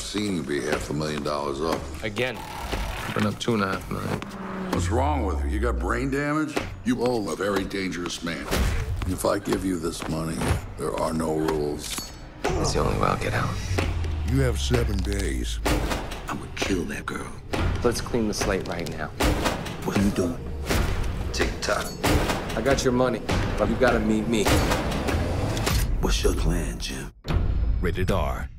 I've seen you be half a million dollars up. Again. Been up two and a half million. What's wrong with you? You got brain damage? You owe a very dangerous man. If I give you this money, there are no rules. It's the only way I'll get out. You have seven days. I'm gonna kill that girl. Let's clean the slate right now. What are you doing? Tick tock. I got your money, but you gotta meet me. What's your plan, Jim? Rated R.